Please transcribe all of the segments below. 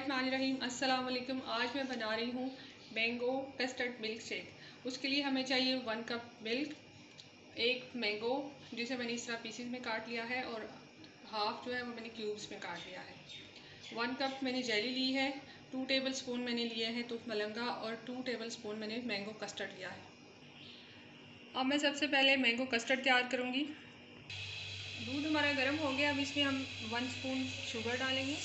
बिस्मिल्लाहिर्रहमानिर्रहीम अस्सलाम वालेकुम आज मैं बना रही हूँ मैंगो कस्टर्ड मिल्क शेक उसके लिए हमें चाहिए वन कप मिल्क एक मैंगो जिसे मैंने इस तरह पीसीज में काट लिया है और हाफ़ जो है वो मैंने क्यूब्स में काट लिया है। वन कप मैंने जेली ली है टू टेबल स्पून मैंने लिए हैं तुफ मलंगा और टू टेबल स्पून मैंने मैंगो कस्टर्ड लिया है। अब मैं सबसे पहले मैंगो कस्टर्ड तैयार करूँगी। दूध हमारा गर्म हो गया, अब इसमें हम वन स्पून शुगर डालेंगे।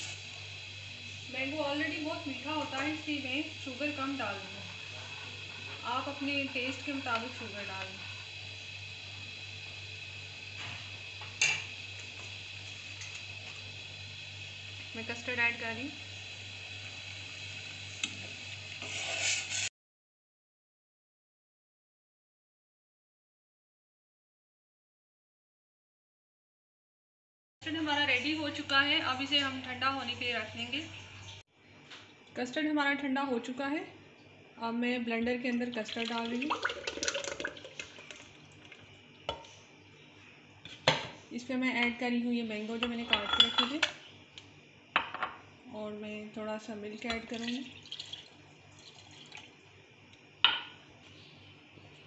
मैंगो ऑलरेडी बहुत मीठा होता है, इसलिए मैं शुगर कम डाल दूँगा आप अपने टेस्ट के मुताबिक शुगर डाल दें। मैं कस्टर्ड ऐड कर रही कस्टर्ड हमारा रेडी हो चुका है, अब इसे हम ठंडा होने के लिए रख देंगे। कस्टर्ड हमारा ठंडा हो चुका है। अब मैं ब्लेंडर के अंदर कस्टर्ड डाल रही हूँ। इस पर मैं ऐड कर रही हूँ ये मैंगो जो मैंने काट के रखे थे। और मैं थोड़ा सा मिल्क ऐड करूँगी।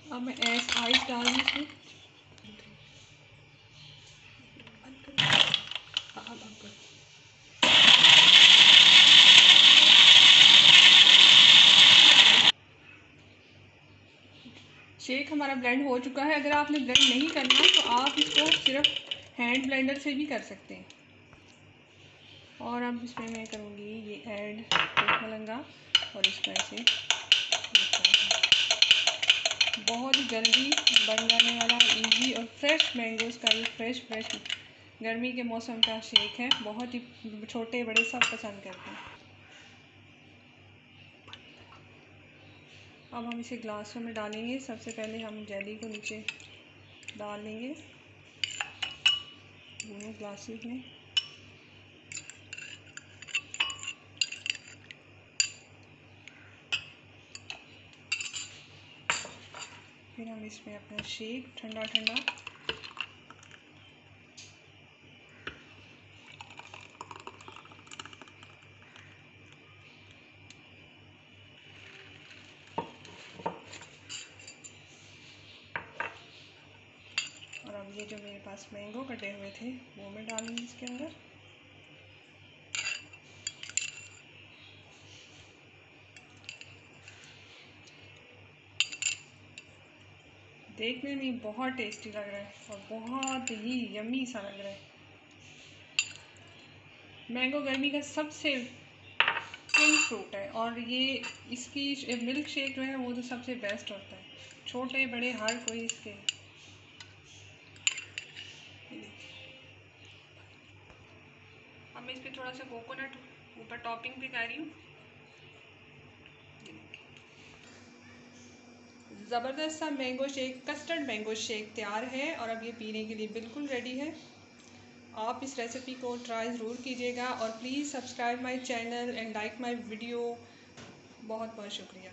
अब मैं ऐस आइस डाल रही इसमें शेक हमारा ब्लेंड हो चुका है। अगर आपने ब्लेंड नहीं करना तो आप इसको सिर्फ़ हैंड ब्लेंडर से भी कर सकते हैं। और अब इसमें मैं करूँगी ये ऐड मलंगा और इसको ऐसे बहुत जल्दी बन जाने वाला इजी और फ्रेश मैंगोज़ का ये फ्रेश फ्रेश गर्मी के मौसम का शेक है। बहुत ही छोटे, बड़े सब पसंद करते हैं। अब हम इसे ग्लासों में डालेंगे। सबसे पहले हम जेली को नीचे डाल लेंगे। दोनों ग्लासेस में। फिर हम इसमें अपना शेक ठंडा ठंडा अब ये जो मेरे पास मैंगो कटे हुए थे, वो मैं डालूँगी इसके अंदर। देखने में बहुत टेस्टी लग रहा है और बहुत ही यमी सा लग रहा है। मैंगो गर्मी का सबसे किंग फ्रूट है और ये इसकी मिल्क शेक जो है, वो तो सबसे बेस्ट होता है। छोटे, बड़े, हर कोई इसके थोड़ा सा कोकोनट ऊपर टॉपिंग भी कर रही हूँ। ज़बरदस्त सा mango shake custard mango shake तैयार है और अब ये पीने के लिए बिल्कुल रेडी है। आप इस रेसिपी को ट्राई ज़रूर कीजिएगा और please subscribe my channel and like my video बहुत बहुत शुक्रिया।